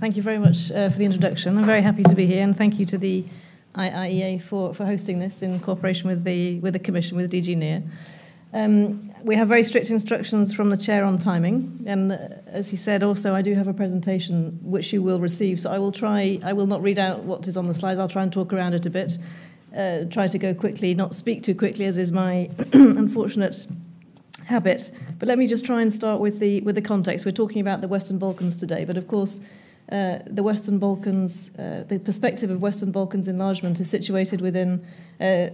thank you very much uh, for the introduction. I'm very happy to be here, and thank you to the IIEA for, for hosting this in cooperation with the, with the Commission, with DG NEAR. Um, we have very strict instructions from the chair on timing, and uh, as he said, also I do have a presentation which you will receive. So I will try. I will not read out what is on the slides. I'll try and talk around it a bit. Uh, try to go quickly, not speak too quickly, as is my unfortunate habit. But let me just try and start with the with the context. We're talking about the Western Balkans today, but of course. Uh, the Western Balkans, uh, the perspective of Western Balkans enlargement is situated within uh,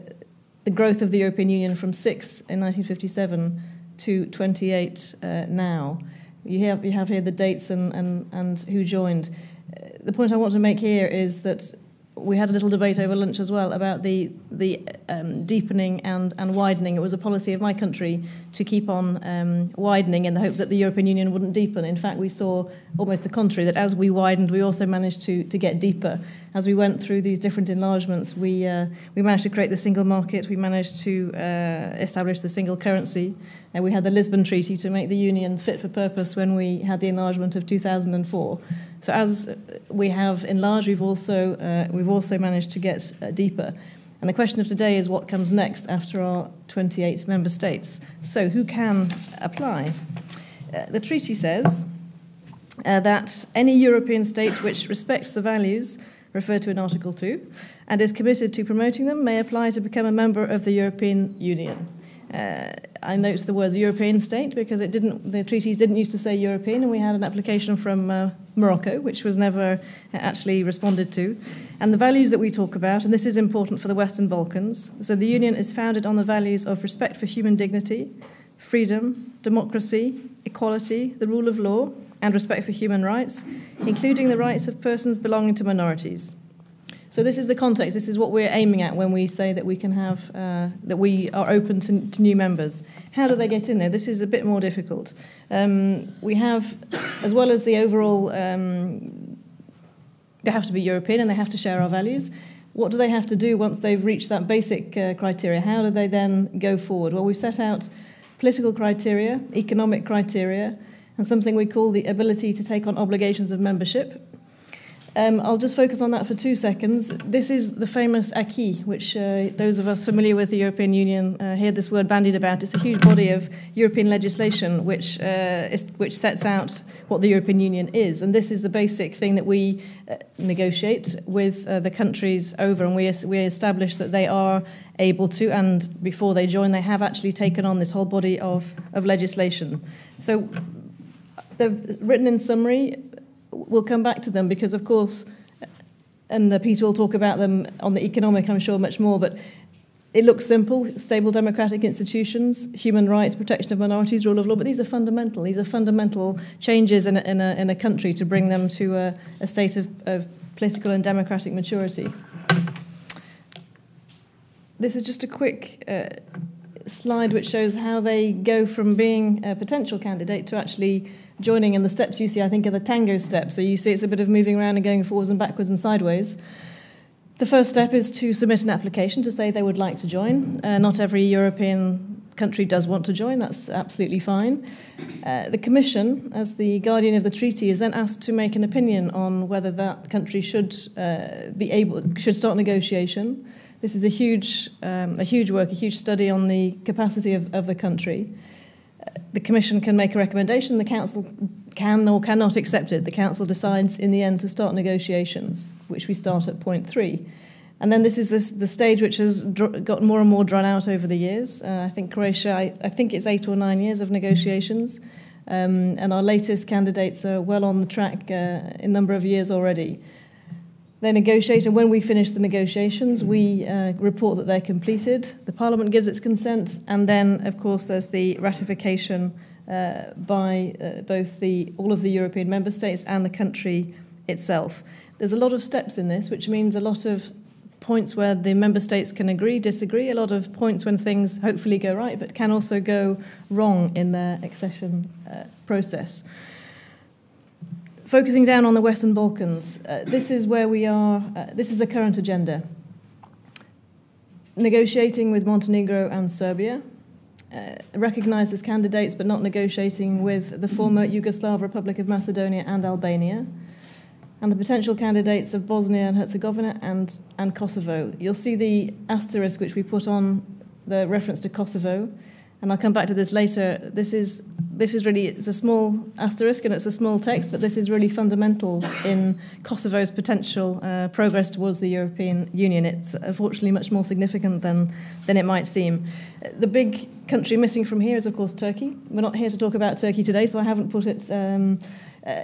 the growth of the European Union from six in 1957 to 28 uh, now. You have, you have here the dates and, and, and who joined. Uh, the point I want to make here is that we had a little debate over lunch as well about the the um, deepening and, and widening. It was a policy of my country to keep on um, widening in the hope that the European Union wouldn't deepen. In fact, we saw almost the contrary, that as we widened, we also managed to, to get deeper. As we went through these different enlargements, we, uh, we managed to create the single market, we managed to uh, establish the single currency, and we had the Lisbon Treaty to make the Union fit for purpose when we had the enlargement of 2004. So as we have enlarged, we've also uh, we've also managed to get uh, deeper. And the question of today is what comes next after our 28 member states. So who can apply? Uh, the treaty says uh, that any European state which respects the values referred to in Article 2 and is committed to promoting them may apply to become a member of the European Union. I note the words European state because it didn't. The treaties didn't used to say European, and we had an application from uh, Morocco, which was never actually responded to. And the values that we talk about, and this is important for the Western Balkans. So the Union is founded on the values of respect for human dignity, freedom, democracy, equality, the rule of law, and respect for human rights, including the rights of persons belonging to minorities. So this is the context. This is what we're aiming at when we say that we can have uh, that we are open to, to, new members. How do they get in there? This is a bit more difficult. Um, we have, as well as the overall, um, they have to be European and they have to share our values. What do they have to do once they've reached that basic uh, criteria? How do they then go forward? Well, we've set out political criteria, economic criteria, and something we call the ability to take on obligations of membership. Um, I'll just focus on that for two seconds. This is the famous acquis, which uh, those of us familiar with the European Union uh, hear this word bandied about. It's a huge body of European legislation which, uh, is, which sets out what the European Union is. And this is the basic thing that we uh, negotiate with uh, the countries over, and we, we establish that they are able to, and before they join, they have actually taken on this whole body of, of legislation. So, they've written in summary we'll come back to them because, of course, and Peter will talk about them on the economic, I'm sure, much more, but it looks simple stable democratic institutions, human rights, protection of minorities, rule of law, but these are fundamental. These are fundamental changes in a, in a, in a country to bring them to a, a state of, of political and democratic maturity. This is just a quick uh, slide which shows how they go from being a potential candidate to actually joining, and the steps you see, I think, are the tango steps. So you see it's a bit of moving around and going forwards and backwards and sideways. The first step is to submit an application to say they would like to join. Uh, not every European country does want to join, that's absolutely fine. Uh, the Commission, as the guardian of the treaty, is then asked to make an opinion on whether that country should uh, be able should start negotiation. This is a huge, um, a huge work, a huge study on the capacity of, of the country the Commission can make a recommendation, the Council can or cannot accept it. The Council decides in the end to start negotiations, which we start at point three. And then this is this, the stage which has dr- got more and more drawn out over the years. Uh, I think Croatia, I, I, think it's eight or nine years of negotiations. Um, and our latest candidates are well on the track uh, a number of years already. They negotiate, and when we finish the negotiations, we uh, report that they're completed. The Parliament gives its consent, and then, of course, there's the ratification uh, by uh, both the all of the European member states and the country itself. There's a lot of steps in this, which means a lot of points where the member states can agree, disagree, a lot of points when things hopefully go right, but can also go wrong in their accession uh, process focusing down on the Western Balkans, uh, this is where we are, uh, this is the current agenda. Negotiating with Montenegro and Serbia, uh, recognized as candidates but not negotiating with the former Yugoslav Republic of Macedonia and Albania. and the potential candidates of Bosnia and Herzegovina and, and Kosovo. You'll see the asterisk which we put on the reference to Kosovo, and I'll come back to this later. This is this is really it's a small asterisk and it's a small text, but this is really fundamental in Kosovo's potential uh, progress towards the European Union. It's unfortunately much more significant than than it might seem. The big country missing from here is of course Turkey. We're not here to talk about Turkey today, so I haven't put it. Um, uh,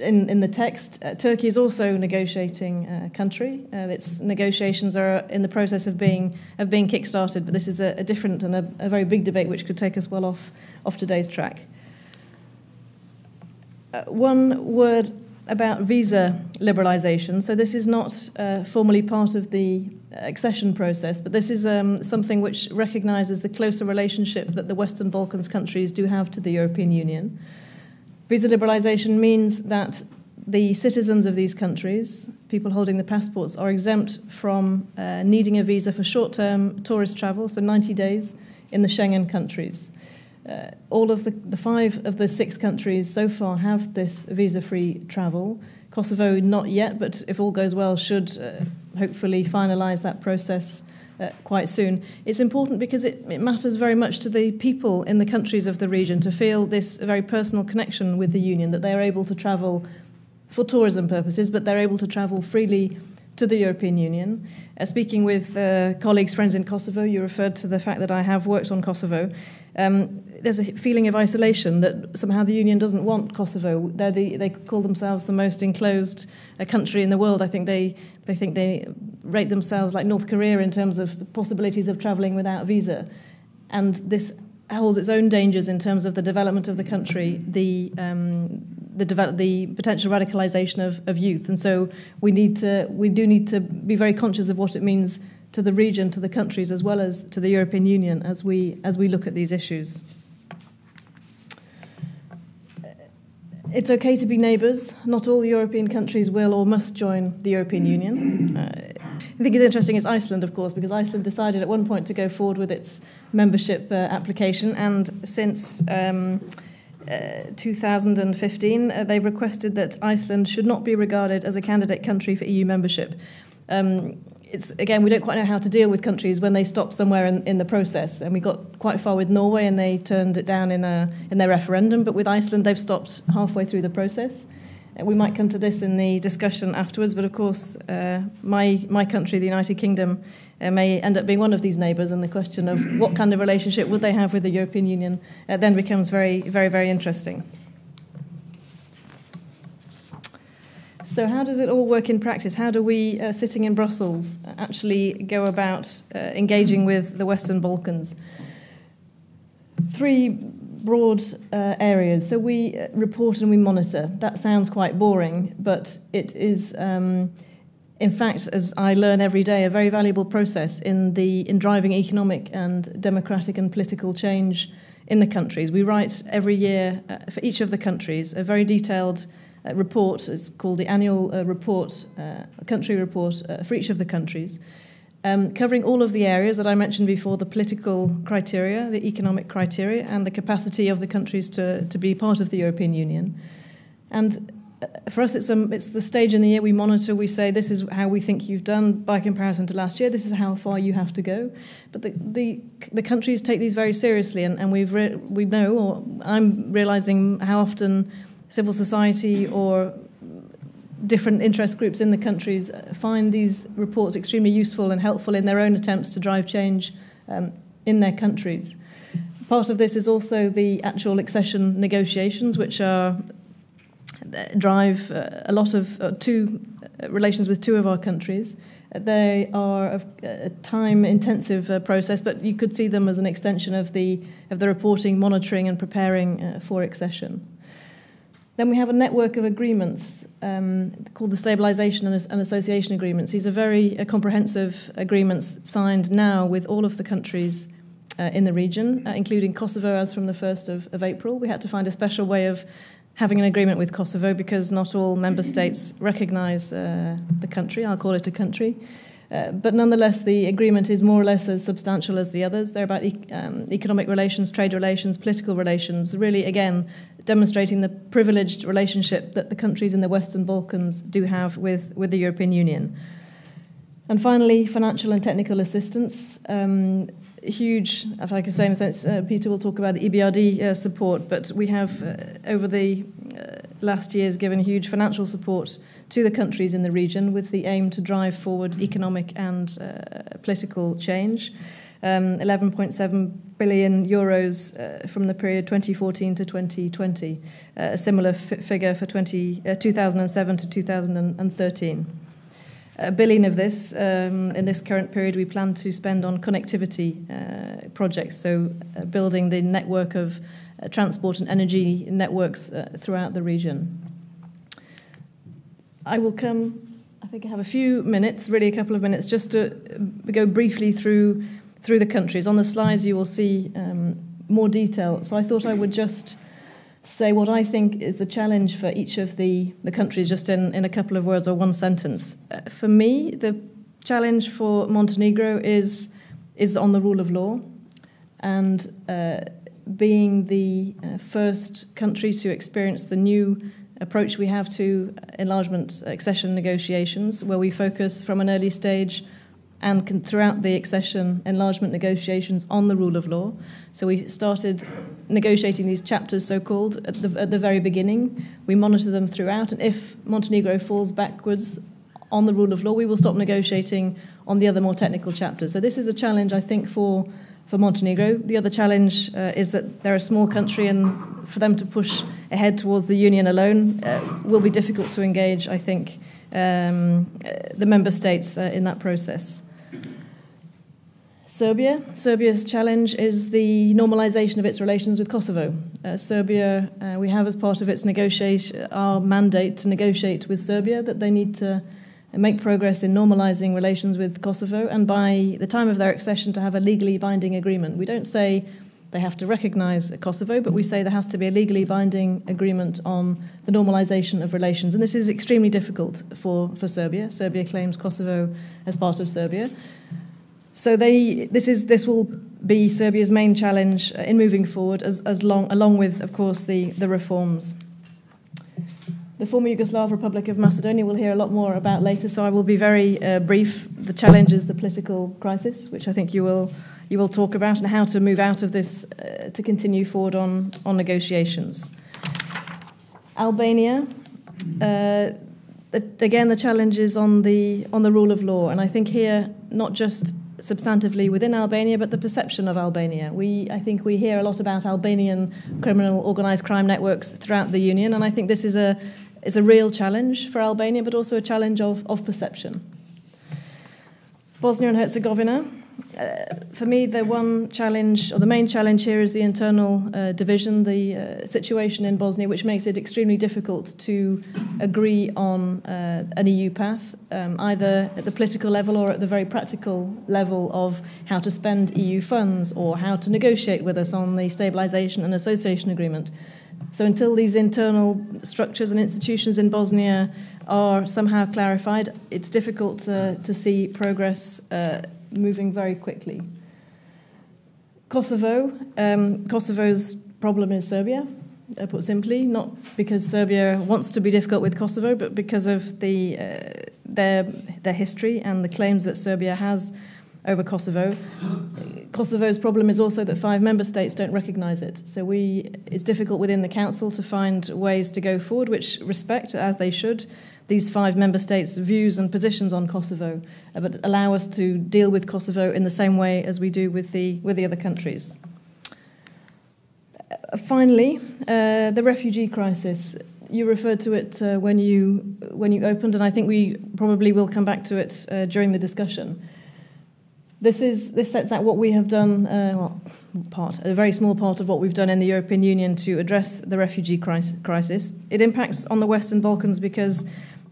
in, in the text, uh, Turkey is also a negotiating uh, country. Uh, its negotiations are in the process of being of being kick-started, but this is a, a different and a, a, very big debate which could take us well off off today's track. Uh, one word about visa liberalisation. So this is not uh, formally part of the accession process, but this is um, something which recognises the closer relationship that the Western Balkans countries do have to the European Union. Visa liberalisation means that the citizens of these countries, people holding the passports, are exempt from uh, needing a visa for short term tourist travel, so 90 days in the Schengen countries. Uh, all of the, the five of the six countries so far have this visa free travel. Kosovo, not yet, but if all goes well, should uh, hopefully finalise that process uh, quite soon. It's important because it, it, matters very much to the people in the countries of the region to feel this very personal connection with the Union, that they are able to travel for tourism purposes, but they're able to travel freely to the European Union. Uh, speaking with uh, colleagues, friends in Kosovo, you referred to the fact that I have worked on Kosovo. Um, there's a feeling of isolation that somehow the Union doesn't want Kosovo. The, they call themselves the most enclosed uh, country in the world. I think they, they think they rate themselves like North Korea in terms of possibilities of travelling without visa. And this holds its own dangers in terms of the development of the country, the um, the, develop, the potential radicalisation of, of youth, and so we need to we do need to be very conscious of what it means to the region, to the countries, as well as to the European Union as we as we look at these issues. It's okay to be neighbours. Not all European countries will or must join the European Union. Uh, I think it's interesting is Iceland, of course, because Iceland decided at one point to go forward with its membership uh, application, and since um, uh, 2015, uh, they've requested that Iceland should not be regarded as a candidate country for EU membership. Um, it's again we don't quite know how to deal with countries when they stop somewhere in, in the process. And we got quite far with Norway and they turned it down in a in their referendum. But with Iceland they've stopped halfway through the process. Uh, we might come to this in the discussion afterwards but of course uh, my my country the United Kingdom uh, may end up being one of these neighbours and the question of what kind of relationship would they have with the European Union uh, then becomes very very very interesting So, how does it all work in practice? How do we, uh, sitting in Brussels, actually go about uh, engaging with the Western Balkans? Three broad uh, areas. So, we uh, report and we monitor. That sounds quite boring, but it is. Um, in fact, as I learn every day, a very valuable process in the in driving economic and democratic and political change in the countries. We write every year uh, for each of the countries a very detailed report. It's called the annual uh, report, uh, country report uh, for each of the countries, um, covering all of the areas that I mentioned before the political criteria, the economic criteria, and the capacity of the countries to, to be part of the European Union. And uh, for us, it's, um, it's the stage in the year we monitor. We say, this is how we think you've done by comparison to last year. This is how far you have to go. But the, the, the countries take these very seriously, and, and we've re- we know, or I'm realizing how often civil society or different interest groups in the countries find these reports extremely useful and helpful in their own attempts to drive change um, in their countries. Part of this is also the actual accession negotiations, which are uh, drive uh, a lot of uh, two uh, relations with two of our countries. They are a, a time-intensive uh, process, but you could see them as an extension of the of the reporting, monitoring, and preparing uh, for accession. Then we have a network of agreements um, called the Stabilisation and Association Agreements. These are very uh, comprehensive agreements signed now with all of the countries uh, in the region, uh, including Kosovo as from the 1st of, of April. We had to find a special way of having an agreement with Kosovo because not all member states recognise uh, the country. I'll call it a country. Uh, but nonetheless, the agreement is more or less as substantial as the others. They're about e- um, economic relations, trade relations, political relations, really, again, demonstrating the privileged relationship that the countries in the Western Balkans do have with, with the European Union. And finally, financial and technical assistance. Um, huge, if I can say in a sense, uh, Peter will talk about the EBRD uh, support, but we have, uh, over the uh, year has given huge financial support to the countries in the region with the aim to drive forward economic and uh, political change. Um, 11.7 billion euros uh, from the period 2014 to 2020, uh, a similar f- figure for 20, uh, 2007 to 2013. A billion of this, um, in this current period, we plan to spend on connectivity uh, projects, so uh, building the network of transport and energy networks throughout the region. I will come, I think I have a few minutes, really a couple of minutes, just to uh, go briefly through, through the countries. On the slides, you will see um, more detail. So I thought I would just say what I think is the challenge for each of the, the countries, just in, in a couple of words or one sentence. Uh, for me, the challenge for Montenegro is, is on the rule of law. And uh, being the uh, first country to experience the new approach we have to enlargement accession negotiations, where we focus from an early stage and can, throughout the accession enlargement negotiations on the rule of law. So we started negotiating these chapters, so called, at the, at the very beginning. We monitor them throughout, and if Montenegro falls backwards on the rule of law, we will stop negotiating on the other more technical chapters. So this is a challenge, I think, for for Montenegro. The other challenge uh, is that they're a small country, and for them to push ahead towards the union alone uh, will be difficult to engage, I think, um, uh, the member states uh, in that process. Serbia. Serbia's challenge is the normalization of its relations with Kosovo. Uh, Serbia, uh, we have as part of its negotiate our mandate to negotiate with Serbia that they need to and make progress in normalising relations with Kosovo, and by the time of their accession, to have a legally binding agreement. We don't say they have to recognise Kosovo, but we say there has to be a legally binding agreement on the normalisation of relations. And this is extremely difficult for, for Serbia. Serbia claims Kosovo as part of Serbia. So they, this, is, this will be Serbia's main challenge uh, in moving forward, as, as long, along with, of course, the, the reforms the former Yugoslav Republic of Macedonia we'll hear a lot more about later, so I will be very uh, brief. The challenge is the political crisis, which I think you will, you will talk about, and how to move out of this uh, to continue forward on, on negotiations. Albania, uh, again, the challenge is on the, on the rule of law, and I think here, not just substantively within Albania, but the perception of Albania. We, I think we hear a lot about Albanian criminal organized crime networks throughout the Union, and I think this is a, is a real challenge for Albania, but also a challenge of, of perception. Bosnia and Herzegovina. Uh, for me, the one challenge, or the main challenge here, is the internal uh, division, the uh, situation in Bosnia, which makes it extremely difficult to agree on uh, an EU path, um, either at the political level or at the very practical level of how to spend EU funds or how to negotiate with us on the stabilisation and association agreement. So until these internal structures and institutions in Bosnia are somehow clarified, it's difficult to see progress uh, moving very quickly. Kosovo, um, Kosovo's problem is Serbia, uh, put simply, not because Serbia wants to be difficult with Kosovo, but because of the, uh, their, their history and the claims that Serbia has over Kosovo. Kosovo's problem is also that five member states don't recognise it. So we, it's difficult within the council to find ways to go forward which respect, as they should, these five member states' views and positions on Kosovo, uh, but allow us to deal with Kosovo in the same way as we do with the, with the other countries. Uh, finally, uh, the refugee crisis. You referred to it uh, when, you, when you opened, and I think we probably will come back to it uh, during the discussion. This, is, this sets out what we have done, uh, well, part, a very small part of what we've done in the European Union to address the refugee crisis. It impacts on the Western Balkans because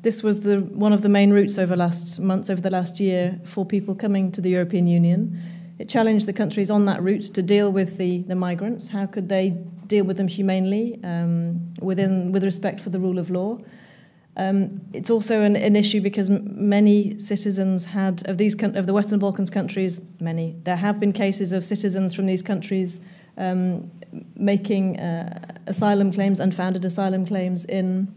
this was the, one of the main routes over last months, over the last year, for people coming to the European Union. It challenged the countries on that route to deal with the, the migrants. How could they deal with them humanely, um, within, with respect for the rule of law? Um, it's also an, an, issue because many citizens had of these of the Western Balkans countries. Many there have been cases of citizens from these countries um, making uh, asylum claims, unfounded asylum claims in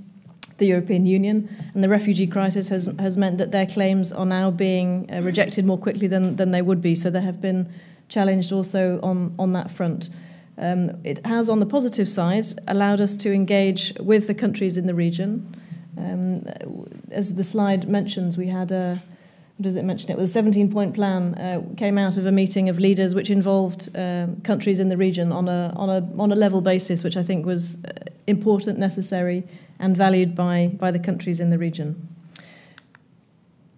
the European Union, and the refugee crisis has has meant that their claims are now being uh, rejected more quickly than than they would be. So they have been challenged also on on that front. Um, it has, on the positive side, allowed us to engage with the countries in the region. Um, as the slide mentions, we had a does it mention it? Well, a 17 point plan uh, came out of a meeting of leaders which involved uh, countries in the region on a, on, a, on a level basis, which I think was uh, important, necessary, and valued by, by the countries in the region.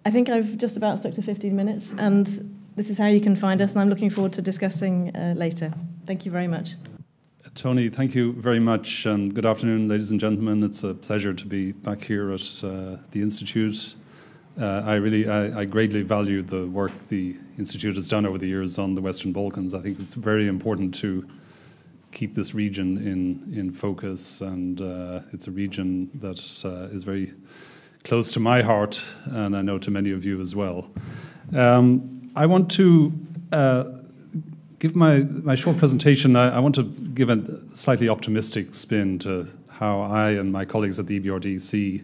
I think I've just about stuck to 15 minutes, and this is how you can find us, and I'm looking forward to discussing uh, later. Thank you very much. Tony, thank you very much, and good afternoon, ladies and gentlemen. It's a pleasure to be back here at uh, the Institute. Uh, I really, I, I, greatly value the work the Institute has done over the years on the Western Balkans. I think it's very important to keep this region in, in focus, and uh, it's a region that uh, is very close to my heart, and I know to many of you as well. Um, I want to uh, give my, my short presentation, I, I, want to give a slightly optimistic spin to how I and my colleagues at the EBRD see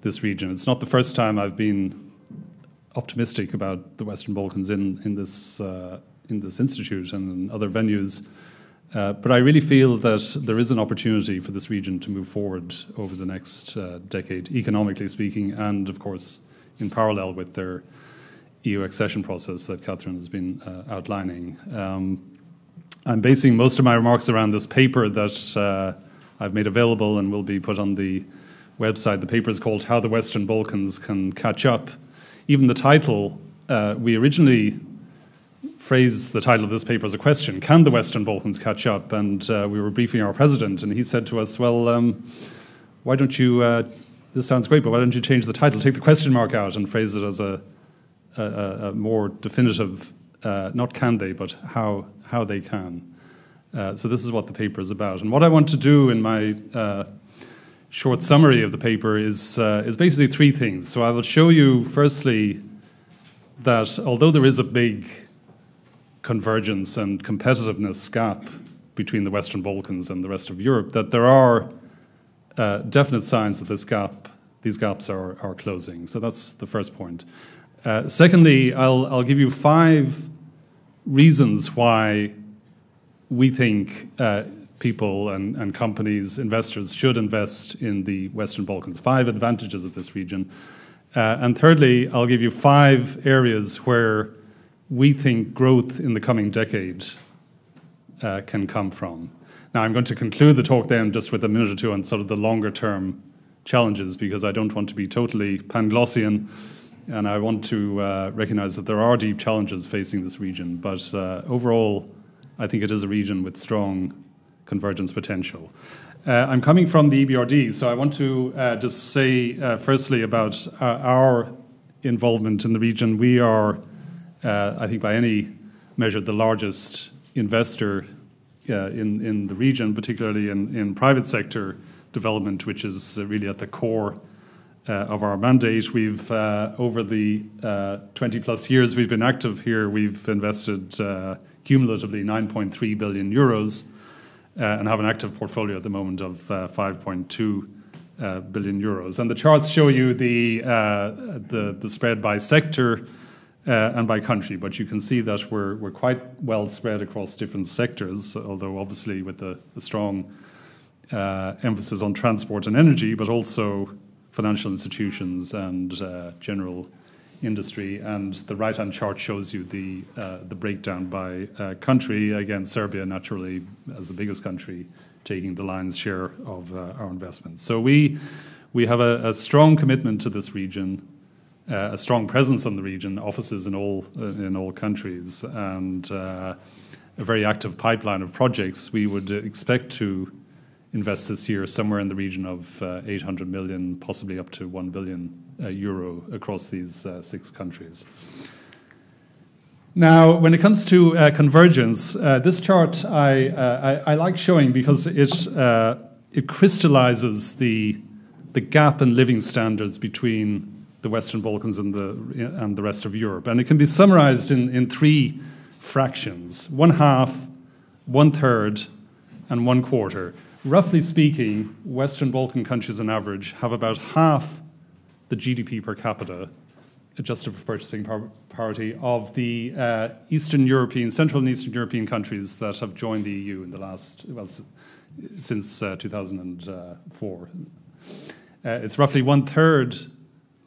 this region. It's not the first time I've been optimistic about the Western Balkans in, in, this, uh, in this institute and in other venues. Uh, but I really feel that there is an opportunity for this region to move forward over the next uh, decade, economically speaking, and of course, in parallel with their EU accession process that Catherine has been uh, outlining. Um, I'm basing most of my remarks around this paper that uh, I've made available and will be put on the website. The paper is called How the Western Balkans Can Catch Up. Even the title, uh, we originally phrased the title of this paper as a question Can the Western Balkans catch up? And uh, we were briefing our president, and he said to us, Well, um, why don't you, uh, this sounds great, but why don't you change the title? Take the question mark out and phrase it as a a, a more definitive, uh, not can they, but how, how they can. Uh, so this is what the paper is about. And what I want to do in my uh, short summary of the paper is, uh, is basically three things. So I will show you, firstly, that although there is a big convergence and competitiveness gap between the Western Balkans and the rest of Europe, that there are uh, definite signs that this gap, these gaps are, are closing. So that's the first point. Uh, secondly, I'll, I'll give you five reasons why we think uh, people and, and companies, investors, should invest in the Western Balkans. Five advantages of this region. Uh, and thirdly, I'll give you five areas where we think growth in the coming decade uh, can come from. Now, I'm going to conclude the talk then just with a minute or two on sort of the longer term challenges because I don't want to be totally Panglossian and I want to uh, recognize that there are deep challenges facing this region, but uh, overall, I think it is a region with strong convergence potential. Uh, I'm coming from the EBRD, so I want to uh, just say uh, firstly about uh, our involvement in the region. We are, I think, by any measure, the largest investor in, in the region, particularly in, in private sector development, which is really at the core of our mandate. We've, uh, over the uh, 20 plus years we've been active here, we've invested cumulatively 9.3 billion euros and have an active portfolio at the moment of 5.2 uh, billion euros. And the charts show you the, uh, spread by sector uh, and by country, but you can see that we're, we're quite well spread across different sectors, although obviously with a strong emphasis on transport and energy, but also financial institutions and uh, general industry. And the right hand chart shows you the, uh, the breakdown by uh, country. Again, Serbia, naturally, as the biggest country, taking the lion's share of uh, our investments. So we, we have a, a strong commitment to this region. Uh, a strong presence in the region, offices in all uh, in all countries, and a very active pipeline of projects. We would expect to invest this year somewhere in the region of uh, 800 million, possibly up to 1 billion uh, euro across these uh, six countries. Now, when it comes to uh, convergence, uh, this chart I, uh, I, I, like showing because it, it crystallizes the, the gap in living standards between the Western Balkans and the, and the rest of Europe. And it can be summarized in, in three fractions one half, one third, and one quarter. Roughly speaking, Western Balkan countries on average have about half the GDP per capita, adjusted for purchasing parity, of the uh, Eastern European, Central and Eastern European countries that have joined the EU in the last, well, since uh, 2004. Uh, it's roughly one third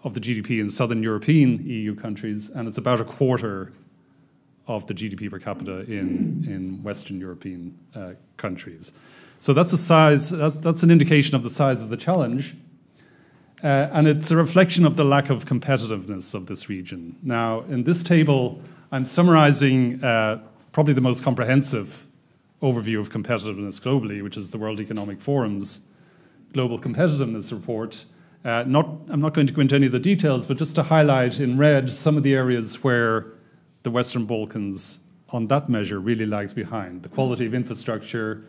of the GDP in southern European EU countries, and it's about a quarter of the GDP per capita in, in Western European uh, countries. So that's a size, that, that's an indication of the size of the challenge. Uh, and it's a reflection of the lack of competitiveness of this region. Now, in this table, I'm summarizing uh, probably the most comprehensive overview of competitiveness globally, which is the World Economic Forum's Global Competitiveness Report. Uh, not, I'm not going to go into any of the details, but just to highlight in red some of the areas where the Western Balkans, on that measure, really lags behind. The quality of infrastructure,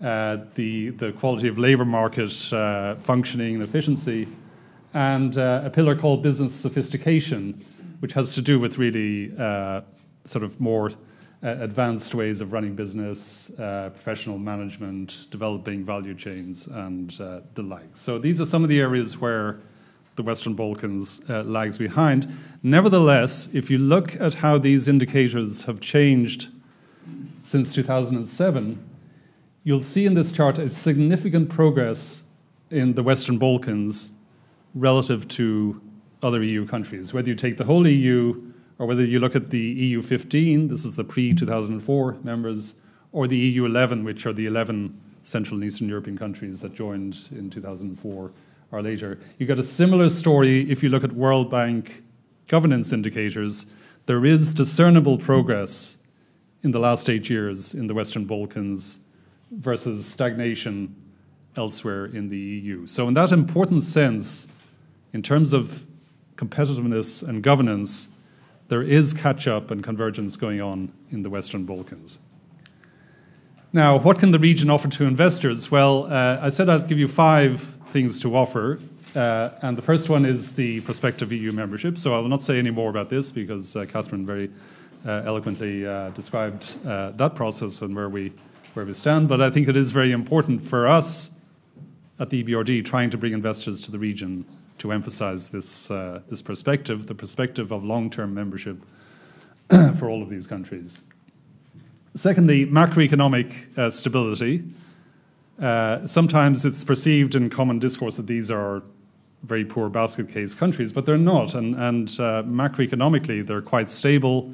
uh, the, the quality of labor market uh, functioning and efficiency, and uh, a pillar called business sophistication, which has to do with really uh, sort of more uh, advanced ways of running business, uh, professional management, developing value chains, and the like. So these are some of the areas where the Western Balkans uh, lags behind. Nevertheless, if you look at how these indicators have changed since 2007, you'll see in this chart a significant progress in the Western Balkans relative to other EU countries. Whether you take the whole EU or whether you look at the EU 15, this is the pre 2004 members, or the EU 11, which are the 11 Central and Eastern European countries that joined in 2004 or later. You get a similar story if you look at World Bank governance indicators. There is discernible progress in the last eight years in the Western Balkans versus stagnation elsewhere in the EU. So, in that important sense, in terms of competitiveness and governance, there is catch up and convergence going on in the Western Balkans. Now, what can the region offer to investors? Well, uh, I said I'd give you five things to offer. Uh, and the first one is the prospective EU membership. So I will not say any more about this because uh, Catherine very uh, eloquently uh, described uh, that process and where we, where we stand. But I think it is very important for us at the EBRD trying to bring investors to the region to emphasize this, uh, this perspective, the perspective of long term membership for all of these countries. Secondly, macroeconomic stability. Uh, sometimes it's perceived in common discourse that these are very poor basket case countries, but they're not. And, and uh, macroeconomically, they're quite stable.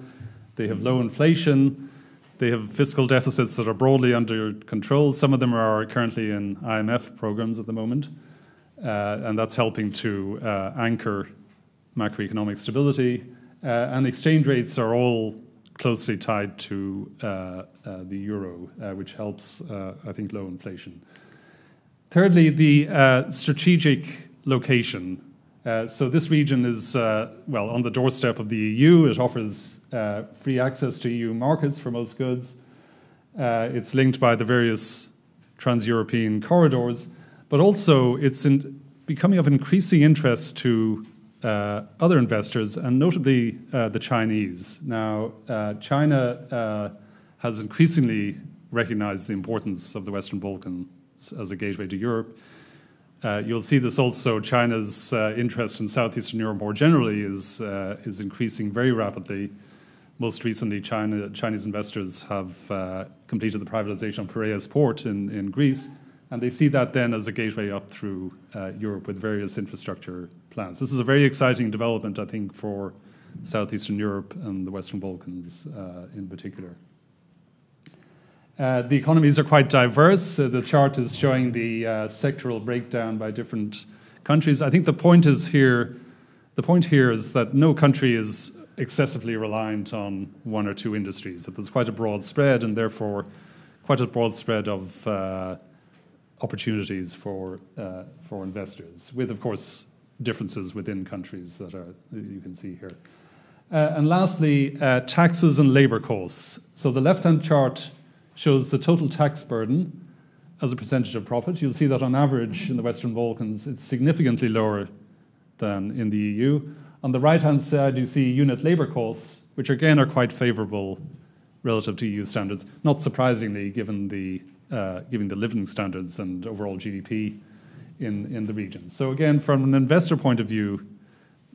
They have low inflation. They have fiscal deficits that are broadly under control. Some of them are currently in IMF programs at the moment. Uh, and that's helping to uh, anchor macroeconomic stability. Uh, and exchange rates are all closely tied to uh, uh, the euro, uh, which helps, I think, low inflation. Thirdly, the strategic location. So this region is, well, on the doorstep of the EU. It offers free access to EU markets for most goods. It's linked by the various trans-European corridors, but also it's in, becoming of increasing interest to uh, other investors, and notably uh, the Chinese. Now, uh, China uh, has increasingly recognized the importance of the Western Balkans as a gateway to Europe. Uh, you'll see this also. China's uh, interest in Southeastern Europe more generally is is increasing very rapidly. Most recently, China, Chinese investors have completed the privatization of Piraeus port in, in Greece, and they see that then as a gateway up through Europe with various infrastructure plans. This is a very exciting development, I think, for Southeastern Europe and the Western Balkans uh, in particular. Uh, the economies are quite diverse. the chart is showing the uh, sectoral breakdown by different countries. I think the point is here. The point here is that no country is excessively reliant on one or two industries. That there's quite a broad spread, and therefore quite a broad spread of uh, opportunities for uh, for investors, with of course differences within countries that are you can see here. Uh, and lastly, uh, taxes and labour costs. So the left-hand chart shows the total tax burden as a percentage of profit, you'll see that on average in the Western Balkans, it's significantly lower than in the EU. On the right-hand side, you see unit labor costs, which again are quite favorable relative to EU standards, not surprisingly, given the, uh, given the living standards and overall GDP in, in the region. So again, from an investor point of view,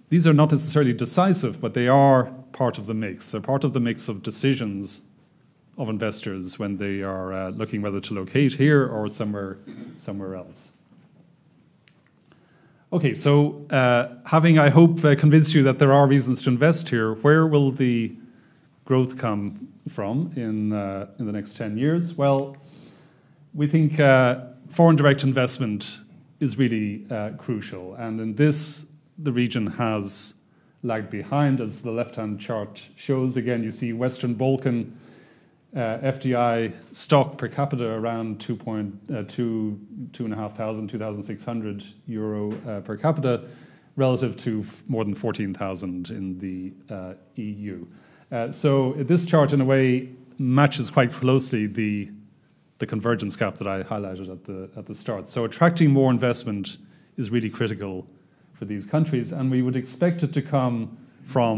these are not necessarily decisive, but they are part of the mix. They're part of the mix of decisions of investors when they are uh, looking whether to locate here or somewhere, somewhere else. Okay, so uh, having, I hope, uh, convinced you that there are reasons to invest here, where will the growth come from in, uh, in the next 10 years? Well, we think uh, foreign direct investment is really uh, crucial. And in this, the region has lagged behind, as the left hand chart shows. Again, you see Western Balkan uh, FDI stock per capita around 2.2, uh, 2,500, 2,600 euro uh, per capita, relative to more than 14,000 in the uh, EU. Uh, so this chart, in a way, matches quite closely the the convergence gap that I highlighted at the at the start. So attracting more investment is really critical for these countries, and we would expect it to come from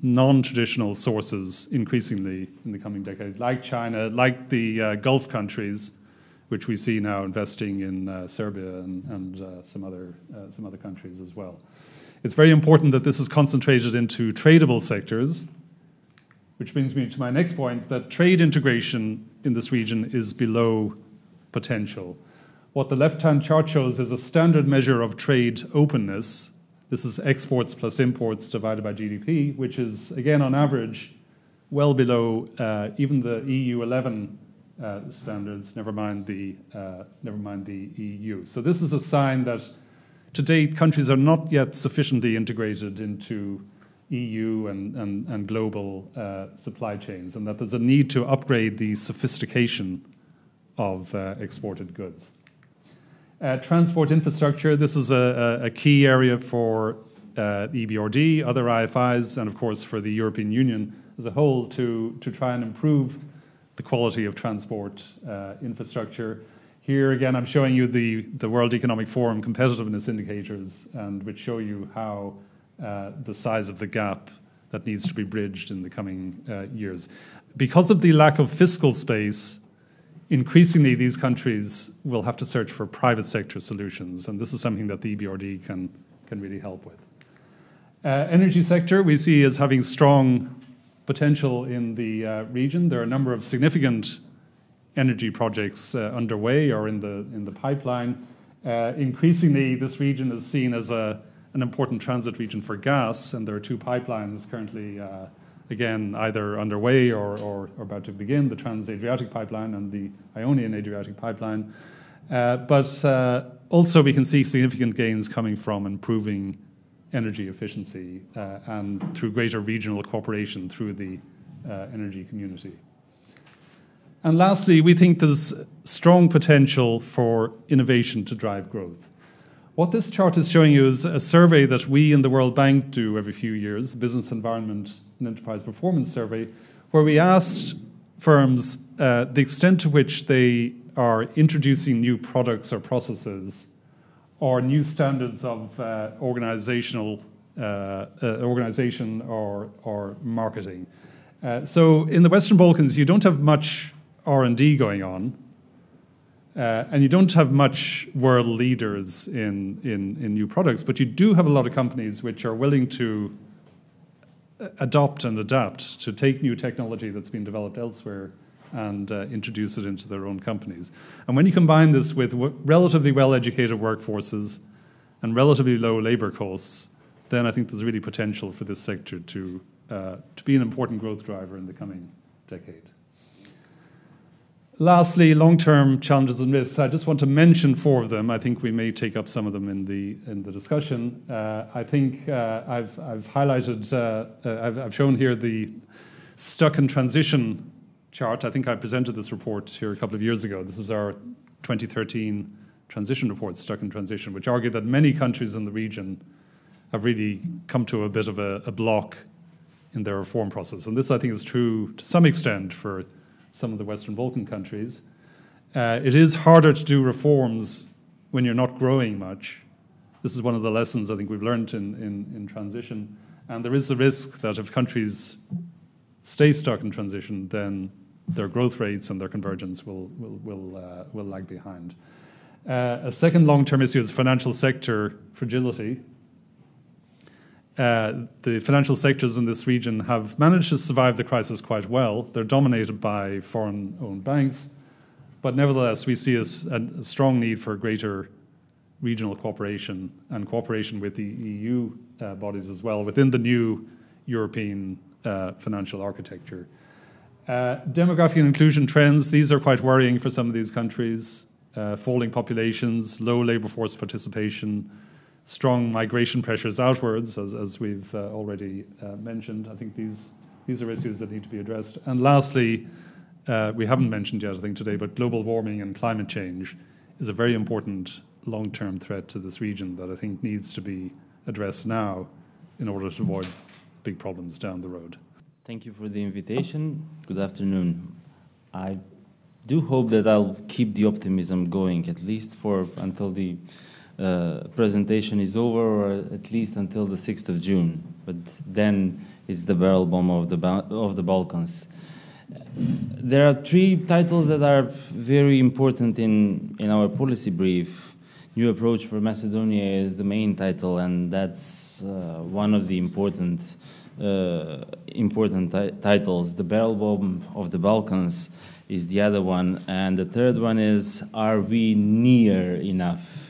non-traditional sources increasingly in the coming decade, like China, like the uh, Gulf countries, which we see now investing in uh, Serbia and, and uh, some other uh, some other countries as well. It's very important that this is concentrated into tradable sectors which brings me to my next point that trade integration in this region is below potential. What the left hand chart shows is a standard measure of trade openness. This is exports plus imports divided by GDP, which is, again, on average, well below uh, even the EU 11 uh, standards, never mind, the, uh, never mind the EU. So, this is a sign that to date, countries are not yet sufficiently integrated into EU and, and, and global uh, supply chains, and that there's a need to upgrade the sophistication of uh, exported goods. Uh, transport infrastructure, this is a, a key area for uh, EBRD, other IFIs, and of course for the European Union as a whole to, to try and improve the quality of transport uh, infrastructure. Here again, I'm showing you the, the World Economic Forum competitiveness indicators, and which show you how the size of the gap that needs to be bridged in the coming uh, years. Because of the lack of fiscal space, increasingly these countries will have to search for private sector solutions, and this is something that the EBRD can, can really help with. Uh, energy sector we see as having strong potential in the uh, region. There are a number of significant energy projects uh, underway or in the in the pipeline. Uh, increasingly, this region is seen as a an important transit region for gas, and there are two pipelines currently, uh, again, either underway or, or, or, about to begin the Trans Adriatic Pipeline and the Ionian Adriatic Pipeline. Uh, but uh, also, we can see significant gains coming from improving energy efficiency uh, and through greater regional cooperation through the uh, energy community. And lastly, we think there's strong potential for innovation to drive growth. What this chart is showing you is a survey that we in the World Bank do every few years, Business Environment and Enterprise Performance Survey, where we asked firms uh, the extent to which they are introducing new products or processes or new standards of uh, organizational uh, uh organization or, or marketing. Uh, so in the Western Balkans, you don't have much R&D going on. Uh, and you don't have much world leaders in, in, in new products, but you do have a lot of companies which are willing to uh, adopt and adapt to take new technology that's been developed elsewhere and uh, introduce it into their own companies. And when you combine this with relatively well educated workforces and relatively low labor costs, then I think there's really potential for this sector to, uh, to be an important growth driver in the coming decade. Lastly, long-term challenges and risks. I just want to mention four of them. I think we may take up some of them in the in the discussion. Uh, I think uh, I've I've highlighted uh, uh, I've, I've shown here the stuck in transition chart. I think I presented this report here a couple of years ago. This is our 2013 transition report, stuck in transition, which argued that many countries in the region have really come to a bit of a, a block in their reform process, and this I think is true to some extent for some of the Western Balkan countries. Uh, it is harder to do reforms when you're not growing much. This is one of the lessons I think we've learned in, in, in transition. And there is the risk that if countries stay stuck in transition, then their growth rates and their convergence will, will, will, uh, will lag behind. Uh, a second long term issue is financial sector fragility. Uh, the financial sectors in this region have managed to survive the crisis quite well. They're dominated by foreign owned banks, but nevertheless, we see a, a, strong need for greater regional cooperation and cooperation with the EU uh, bodies as well within the new European uh, financial architecture. Uh, demographic and inclusion trends, these are quite worrying for some of these countries. Uh, falling populations, low labour force participation, strong migration pressures outwards, as, as we've uh, already uh, mentioned. I think these, these are issues that need to be addressed. And lastly, uh, we haven't mentioned yet, I think, today, but global warming and climate change is a very important long term threat to this region that I think needs to be addressed now in order to avoid big problems down the road. Thank you for the invitation. Good afternoon. I do hope that I'll keep the optimism going at least for until the uh, presentation is over, or at least until the 6th of June. But then it's the barrel bomb of the of the Balkans. There are three titles that are very important in in our policy brief. New approach for Macedonia is the main title, and that's uh, one of the important uh, important titles. The barrel bomb of the Balkans is the other one, and the third one is Are we near enough?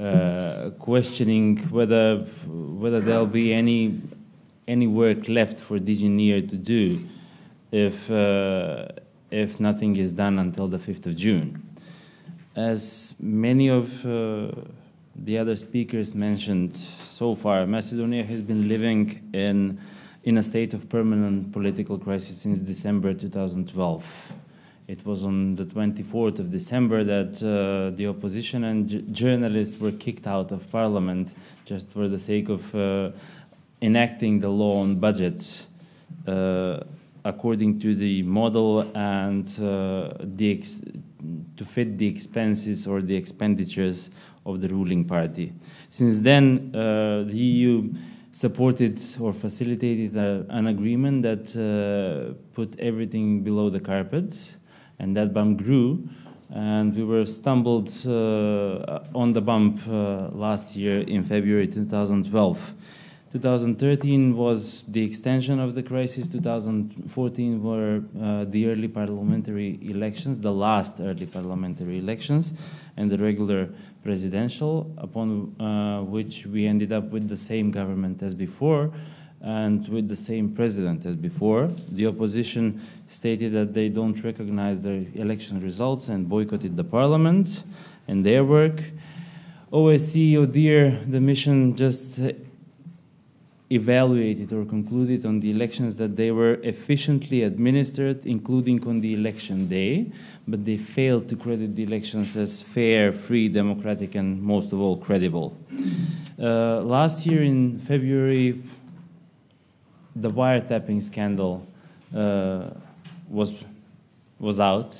Uh, questioning whether whether there'll be any any work left for DG NEAR to do if uh, if nothing is done until the 5th of June. As many of uh, the other speakers mentioned so far, Macedonia has been living in in a state of permanent political crisis since December 2012. It was on the 24th of December that uh, the opposition and journalists were kicked out of parliament just for the sake of uh, enacting the law on budgets uh, according to the model and uh, the to fit the expenses or the expenditures of the ruling party. Since then, uh, the EU supported or facilitated a, an agreement that uh, put everything below the carpet and that bump grew. And we were stumbled uh, on the bump uh, last year in February 2012. 2013 was the extension of the crisis. 2014 were uh, the early parliamentary elections, the last early parliamentary elections, and the regular presidential, upon uh, which we ended up with the same government as before and with the same president as before. The opposition stated that they don't recognize the election results and boycotted the parliament and their work. OSCE ODIHR, the mission just evaluated or concluded on the elections that they were efficiently administered, including on the election day, but they failed to credit the elections as fair, free, democratic, and most of all, credible. Uh, last year in February, the wiretapping scandal uh, was was out,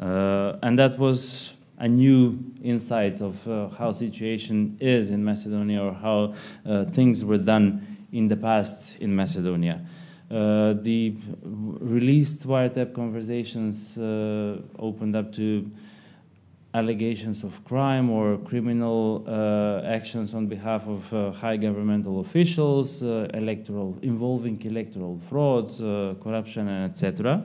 uh, and that was a new insight of uh, how situation is in Macedonia or how uh, things were done in the past in Macedonia. Uh, the released wiretap conversations uh, opened up to allegations of crime or criminal uh, actions on behalf of uh, high governmental officials, uh, electoral involving electoral fraud, uh, corruption, and etc.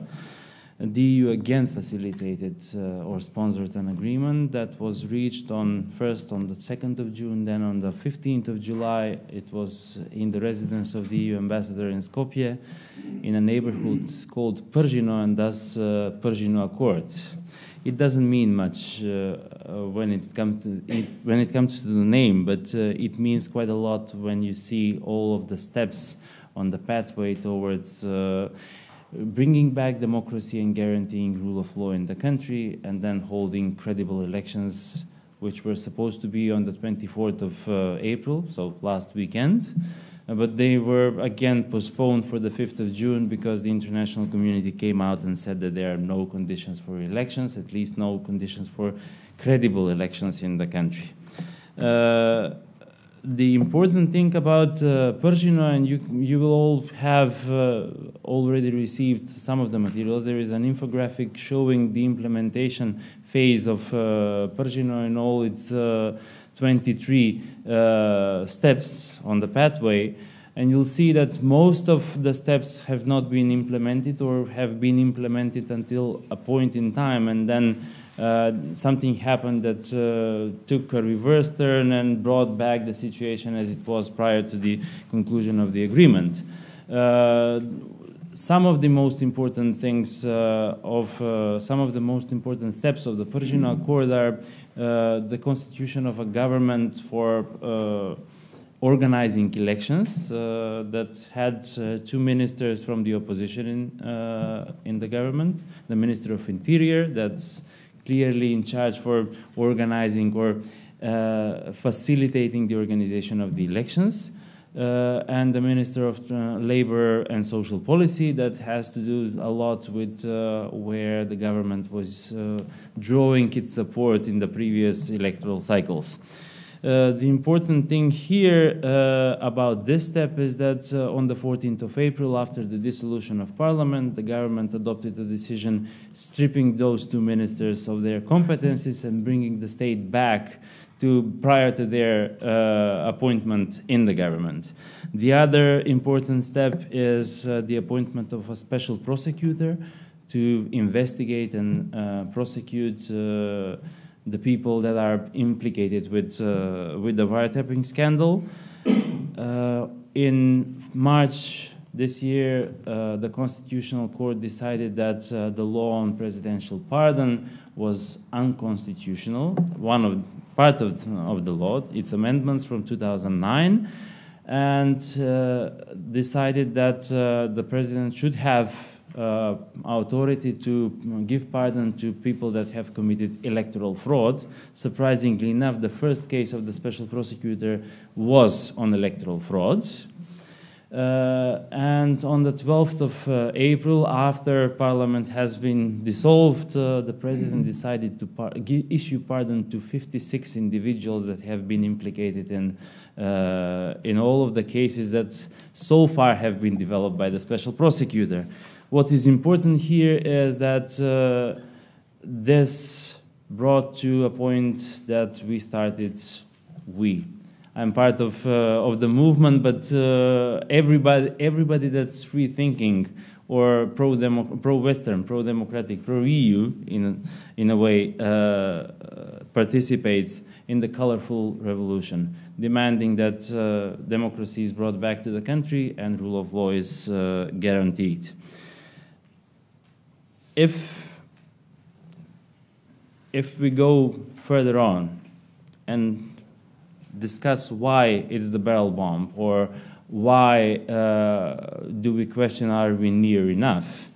The EU again facilitated uh, or sponsored an agreement that was reached on first on the 2nd of June, then on the 15th of July. It was in the residence of the EU ambassador in Skopje, in a neighborhood called Pržino, and thus uh, Pržino Accord it doesn't mean much uh, uh, when it comes to it, when it comes to the name, but uh, it means quite a lot when you see all of the steps on the pathway towards bringing back democracy and guaranteeing rule of law in the country, and then holding credible elections, which were supposed to be on the 24th of uh, April, so last weekend. Uh, but they were again postponed for the 5th of June because the international community came out and said that there are no conditions for elections, at least no conditions for credible elections in the country. Uh, the important thing about uh, and you, you will all have uh, already received some of the materials, there is an infographic showing the implementation phase of uh, and all its uh, 23 uh, steps on the pathway. And you'll see that most of the steps have not been implemented or have been implemented until a point in time, and then uh, something happened that uh, took a reverse turn and brought back the situation as it was prior to the conclusion of the agreement. Uh, some of the most important things uh, of uh, some of the most important steps of the Pržino Accord are the constitution of a government for organizing elections uh, that had uh, two ministers from the opposition in, uh, in the government, the Minister of Interior, that's clearly in charge for organizing or uh, facilitating the organization of the elections. Uh, and the Minister of uh, Labor and Social Policy that has to do a lot with uh, where the government was uh, drawing its support in the previous electoral cycles. Uh, the important thing here uh, about this step is that uh, on the 14th of April, after the dissolution of parliament, the government adopted a decision stripping those two ministers of their competencies and bringing the state back to prior to their uh, appointment in the government. The other important step is uh, the appointment of a special prosecutor to investigate and prosecute the people that are implicated with, uh, with the wiretapping scandal. Uh, in March this year, uh, the Constitutional Court decided that uh, the law on presidential pardon was unconstitutional, one of part of, of the law, its amendments from 2009, and uh, decided that uh, the president should have uh, authority to give pardon to people that have committed electoral fraud. Surprisingly enough, the first case of the special prosecutor was on electoral fraud. Uh, and on the 12th of uh, April, after Parliament has been dissolved, uh, the President decided to par issue pardon to 56 individuals that have been implicated in, uh, in all of the cases that so far have been developed by the Special Prosecutor. What is important here is that uh, this brought to a point that we started, we. I'm part of, uh, of the movement, but uh, everybody, everybody that's free thinking or pro-Western, pro pro-democratic, pro-EU in, in a way uh, participates in the colorful revolution, demanding that uh, democracy is brought back to the country and rule of law is uh, guaranteed if if we go further on and discuss why it's the barrel bomb or why uh, do we question are we near enough,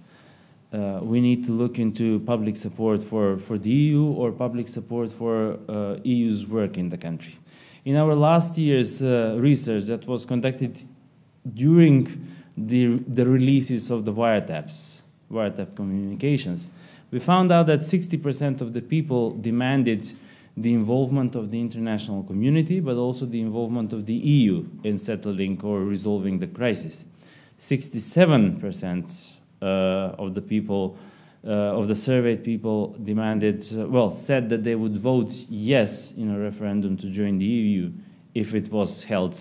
uh, we need to look into public support for, for the EU or public support for uh, EU's work in the country. In our last year's uh, research that was conducted during the, the releases of the wiretaps, wiretap communications. We found out that 60% of the people demanded the involvement of the international community, but also the involvement of the EU in settling or resolving the crisis. 67% uh, of the people, uh, of the surveyed people, demanded, uh, well, said that they would vote yes in a referendum to join the EU if it was held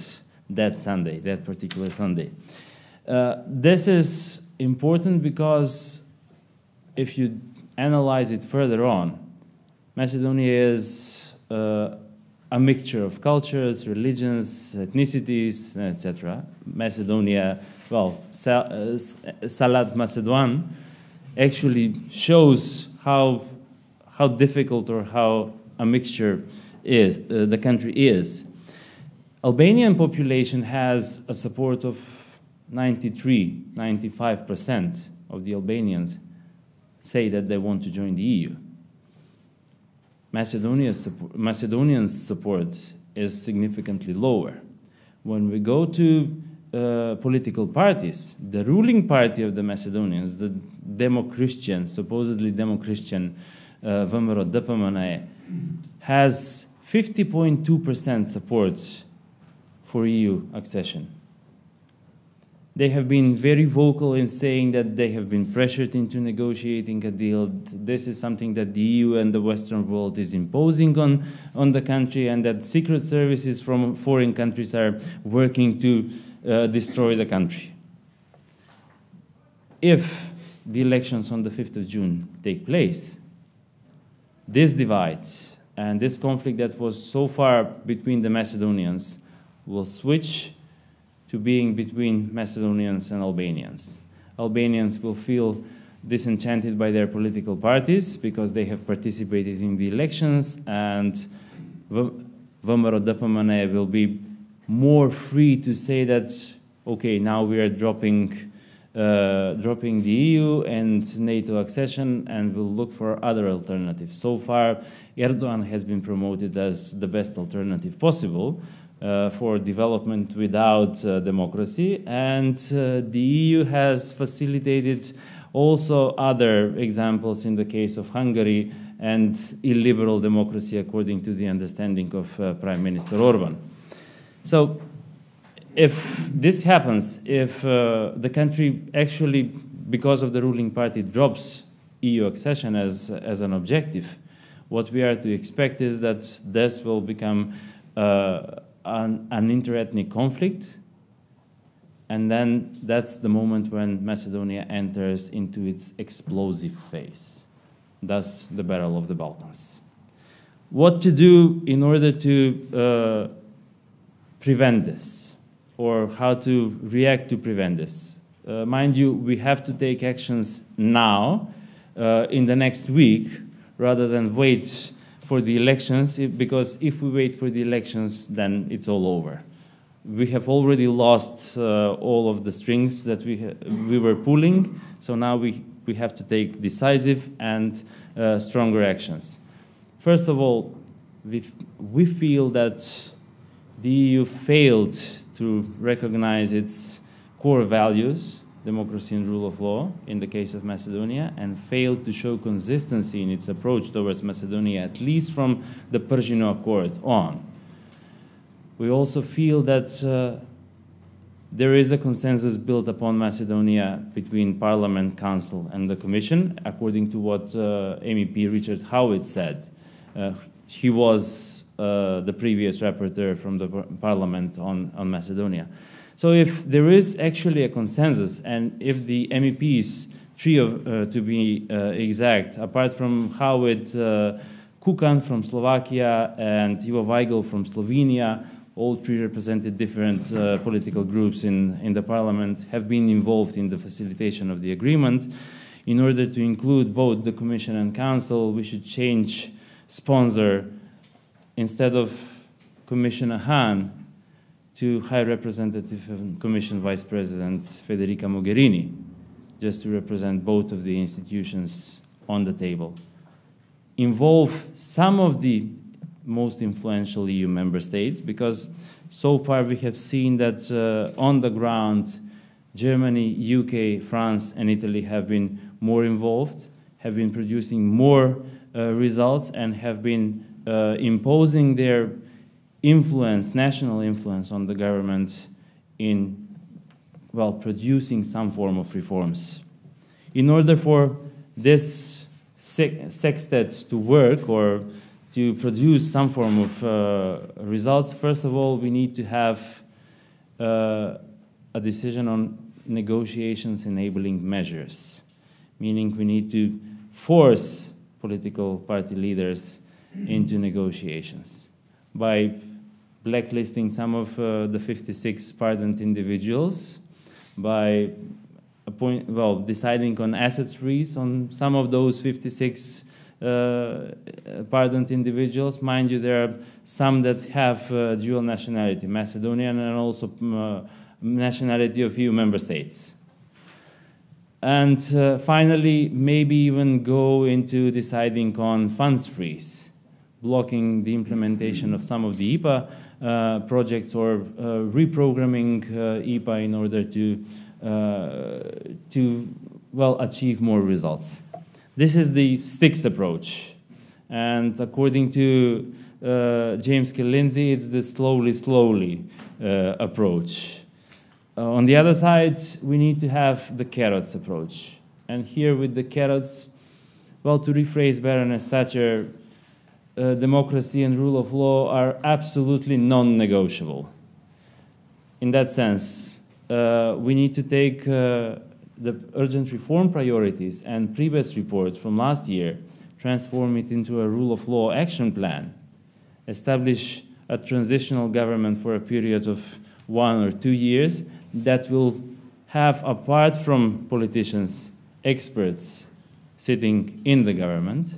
that Sunday, that particular Sunday. Uh, this is important because if you analyze it further on, Macedonia is uh, a mixture of cultures, religions, ethnicities, etc. Macedonia, well, uh, Salat Macedon actually shows how, how difficult or how a mixture is, uh, the country is. Albanian population has a support of 93, 95% of the Albanians say that they want to join the EU. Macedonia's support, Macedonian support is significantly lower. When we go to uh, political parties, the ruling party of the Macedonians, the Demo-Christian, supposedly Demo-Christian uh, DPMNE, has 50.2% support for EU accession. They have been very vocal in saying that they have been pressured into negotiating a deal. This is something that the EU and the Western world is imposing on, on the country, and that secret services from foreign countries are working to uh, destroy the country. If the elections on the 5th of June take place, this divide and this conflict that was so far between the Macedonians will switch to being between Macedonians and Albanians. Albanians will feel disenchanted by their political parties because they have participated in the elections, and VMRO DPMNE will be more free to say that, okay, now we are dropping. Uh, dropping the EU and NATO accession and will look for other alternatives. So far, Erdogan has been promoted as the best alternative possible, uh, for development without uh, democracy. And uh, the EU has facilitated also other examples in the case of Hungary and illiberal democracy according to the understanding of uh, Prime Minister Orban. So if this happens, if uh, the country actually, because of the ruling party, drops EU accession as, as an objective, what we are to expect is that this will become uh, an, an interethnic conflict, and then that's the moment when Macedonia enters into its explosive phase, thus the Battle of the Balkans. What to do in order to uh, prevent this, or how to react to prevent this? Uh, mind you, we have to take actions now, uh, in the next week, rather than wait for the elections because if we wait for the elections, then it's all over. We have already lost uh, all of the strings that we, we were pulling, so now we, we have to take decisive and uh, stronger actions. First of all, we, we feel that the EU failed to recognize its core values democracy and rule of law in the case of Macedonia and failed to show consistency in its approach towards Macedonia, at least from the Pržino Accord on. We also feel that uh, there is a consensus built upon Macedonia between Parliament, Council, and the Commission, according to what uh, MEP Richard Howitt said. Uh, he was uh, the previous rapporteur from the Parliament on, on Macedonia. So if there is actually a consensus, and if the MEPs, three of, uh, to be uh, exact, apart from Howitt uh, Kukan from Slovakia and Ivo Vajgl from Slovenia, all three represented different uh, political groups in, in the parliament, have been involved in the facilitation of the agreement. In order to include both the Commission and Council, we should change sponsor instead of Commissioner Hahn, to High Representative and Commission Vice President Federica Mogherini, just to represent both of the institutions on the table. Involve some of the most influential EU member states because so far we have seen that uh, on the ground, Germany, UK, France, and Italy have been more involved, have been producing more uh, results, and have been uh, imposing their influence, national influence on the government in, well, producing some form of reforms. In order for this sextet to work or to produce some form of uh, results, first of all, we need to have uh, a decision on negotiations enabling measures, meaning we need to force political party leaders into negotiations by blacklisting some of uh, the 56 pardoned individuals by appoint, well, deciding on assets freeze on some of those 56 uh, pardoned individuals. Mind you, there are some that have uh, dual nationality, Macedonian and also uh, nationality of EU member states. And uh, finally, maybe even go into deciding on funds freeze blocking the implementation of some of the IPA uh, projects or uh, reprogramming uh, IPA in order to, to well, achieve more results. This is the sticks approach. And according to uh, James K. It's the slowly, slowly uh, approach. Uh, on the other side, we need to have the carrots approach. And here with the carrots, well, to rephrase Baroness Thatcher, uh, democracy and rule of law are absolutely non negotiable. In that sense, uh, we need to take uh, the urgent reform priorities and previous reports from last year, transform it into a rule of law action plan, establish a transitional government for a period of one or two years that will have, apart from politicians, experts sitting in the government,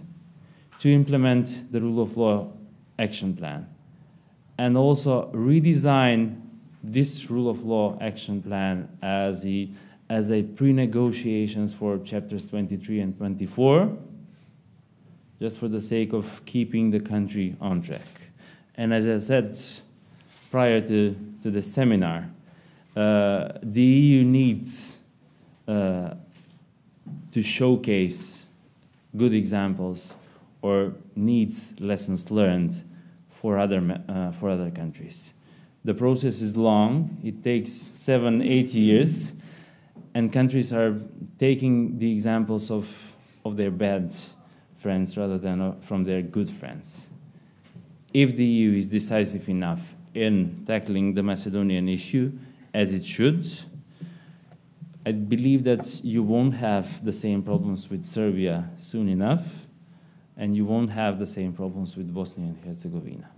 to implement the rule of law action plan and also redesign this rule of law action plan as a, as a pre-negotiations for chapters 23 and 24 just for the sake of keeping the country on track. And as I said prior to, to the seminar, uh, the EU needs uh, to showcase good examples or needs lessons learned for other, uh, for other countries. The process is long, it takes seven, eight years, and countries are taking the examples of, of their bad friends rather than uh, from their good friends. If the EU is decisive enough in tackling the Macedonian issue, as it should, I believe that you won't have the same problems with Serbia soon enough and you won't have the same problems with Bosnia and Herzegovina.